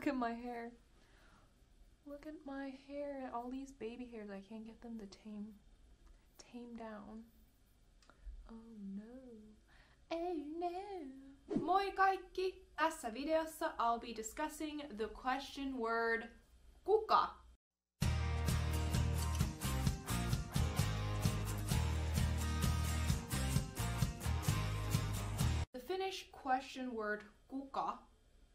Look at my hair. Look at my hair. All these baby hairs. I can't get them to tame tame down. Oh no. Oh no. Moi kaikki! Tässä videossa I'll be discussing the question word kuka. The Finnish question word kuka,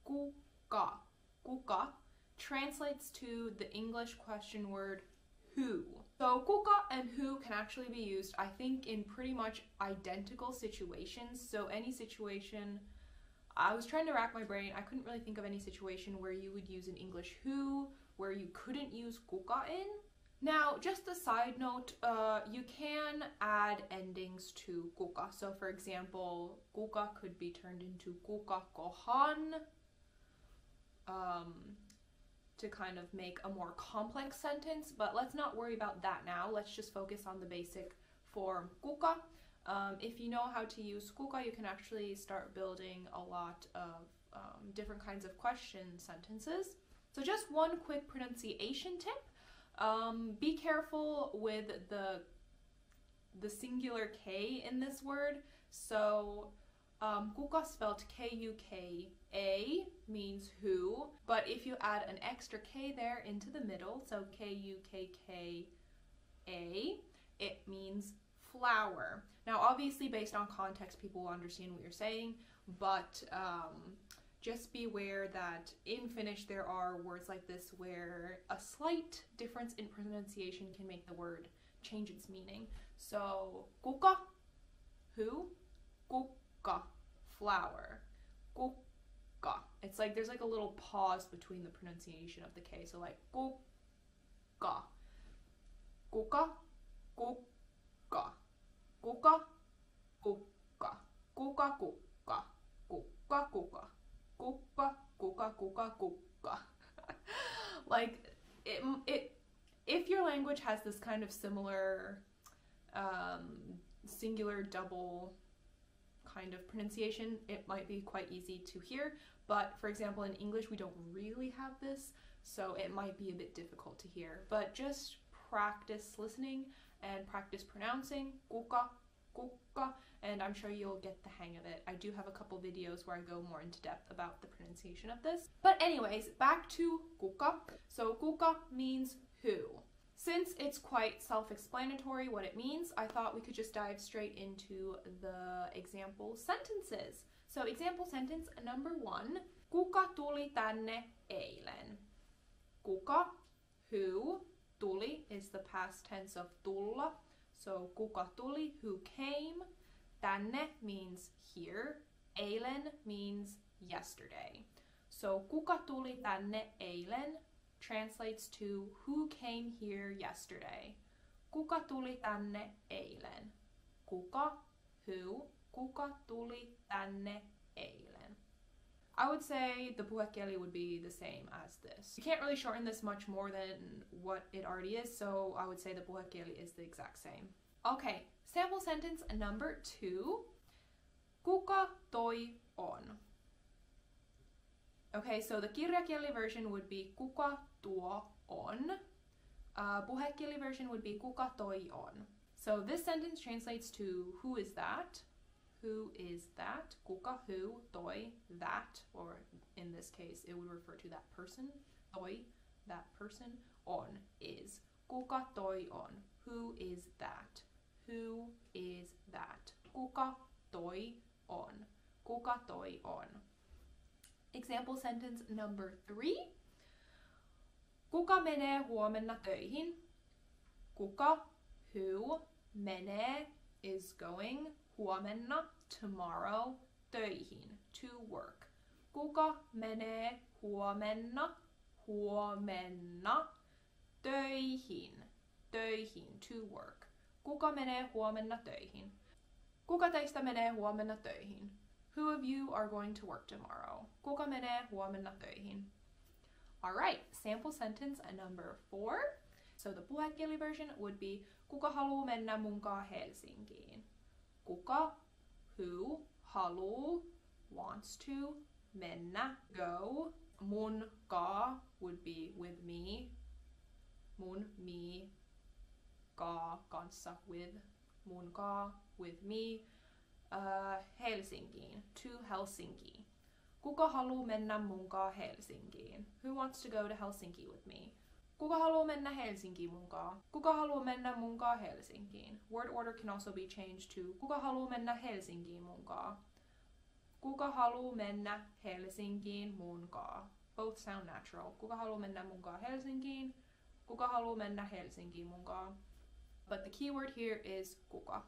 kuka, kuka translates to the English question word who. So kuka and who can actually be used, I think, in pretty much identical situations. So any situation, I was trying to rack my brain, I couldn't really think of any situation where you would use an English who, where you couldn't use kuka in. Now, just a side note, uh, you can add endings to kuka. So for example, kuka could be turned into kuka kohan. Um, to kind of make a more complex sentence, but let's not worry about that now. Let's just focus on the basic form kuka. Um, if you know how to use kuka, you can actually start building a lot of um, different kinds of question sentences. So just one quick pronunciation tip. Um, be careful with the the singular K in this word. So um, kuka spelled K-U-K-A means who, but if you add an extra K there into the middle, so K-U-K-K-A, it means flower. Now obviously based on context people will understand what you're saying, but um, just be aware that in Finnish there are words like this where a slight difference in pronunciation can make the word change its meaning. So kuka, who, kukka, flower. Kukka. It's like there's like a little pause between the pronunciation of the K. So like kukka. Kuka. Kukka. Kuka. Kukka. Kuka kukka. Kukka kukka. Kukka kuka kuka kukka. like it, it if your language has this kind of similar um, singular double kind of pronunciation, it might be quite easy to hear. But for example, in English, we don't really have this, so it might be a bit difficult to hear. But just practice listening and practice pronouncing kuka, kuka, and I'm sure you'll get the hang of it. I do have a couple videos where I go more into depth about the pronunciation of this. But anyways, back to kuka. So kuka means who. Since it's quite self-explanatory what it means, I thought we could just dive straight into the example sentences. So example sentence number one, kuka tuli tänne eilen? Kuka, who, tuli is the past tense of tulla, so kuka tuli, who came, tänne means here, eilen means yesterday. So kuka tuli tänne eilen translates to who came here yesterday. Kuka tuli tänne eilen? Kuka, who, kuka tuli tänne eilen? I would say the puhekieli would be the same as this. You can't really shorten this much more than what it already is, so I would say the puhekieli is the exact same. Okay, sample sentence number two. Kuka toi on? Okay, so the kirjakieli version would be kuka tuo on. Uh, puhekieli version would be kuka toi on. So this sentence translates to who is that? Who is that? Kuka who, toi, that, or in this case it would refer to that person. Toi, that person. On is. Kuka toi on. Who is that? Who is that? Kuka toi on. Kuka toi on. Example sentence number three. Kuka menee huomenna töihin? Kuka, who, menee is going, huomenna, tomorrow, töihin, to work. Kuka menee huomenna, huomenna, töihin, töihin, to work. Kuka menee huomenna töihin? Kuka teistä menee huomenna töihin? Who of you are going to work tomorrow? Kuka menee huomenna töihin? Alright, sample sentence number four. So the puhekieli version would be Kuka haluu mennä munkaan Helsinkiin? Kuka, who, halu, wants to, mennä, go, Mun ka would be with me. Mun me ka kanssa with. Mun ka with me. Uh. To Helsinki. Kuka haluaa mennä munkaan Helsinkiin? Who wants to go to Helsinki with me? Kuka haluaa mennä Helsinkiin munkaan? Kuka haluaa mennä munkaan Helsinkiin? Word order can also be changed to Kuka haluaa mennä Helsinkiin munkaan? Kuka haluaa mennä Helsinkiin munkaan? Both sound natural. Kuka haluaa mennä munkaan Helsinkiin? Kuka haluaa mennä Helsinkiin munkaan? But the key word here is kuka.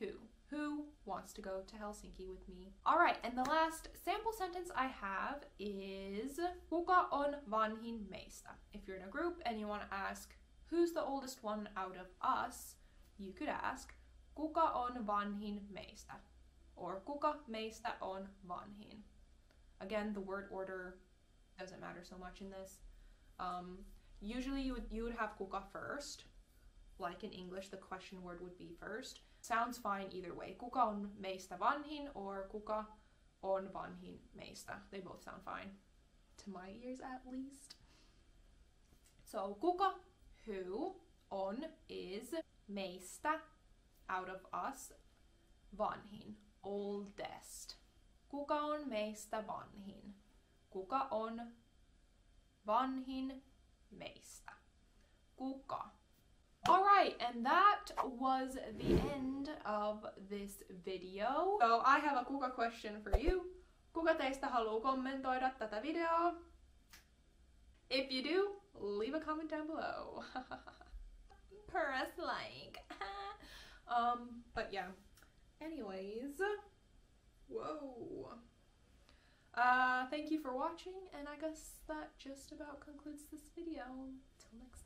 Who? Who wants to go to Helsinki with me? All right, and the last sample sentence I have is Kuka on vanhin meistä? If you're in a group and you want to ask who's the oldest one out of us, you could ask Kuka on vanhin meistä? Or Kuka meistä on vanhin? Again, the word order doesn't matter so much in this. Um, usually you would, you would have kuka first, like in English, the question word would be first. Sounds fine either way. Kuka on meistä vanhin or kuka on vanhin meistä. They both sound fine. To my ears at least. So kuka, who, on is meistä, out of us, vanhin, oldest. Kuka on meistä vanhin? Kuka on vanhin meistä? Kuka Alright, and that was the end of this video. So I have a kuka question for you. Kuka teistä haluaa kommentoida tätä videoa? If you do, leave a comment down below. Press like. um, but yeah. Anyways, whoa. Uh, thank you for watching, and I guess that just about concludes this video. Till next.